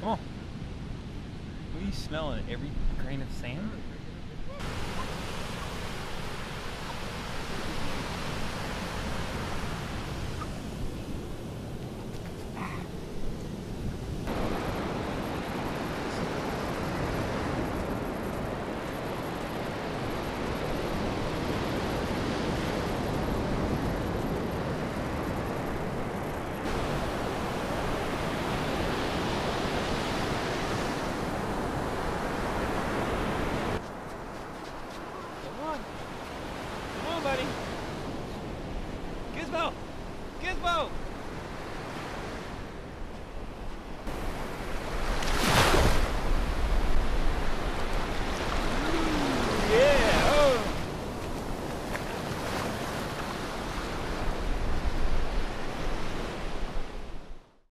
Come on. What are you smelling? Every grain of sand? on, buddy. Gizmo! Gizmo!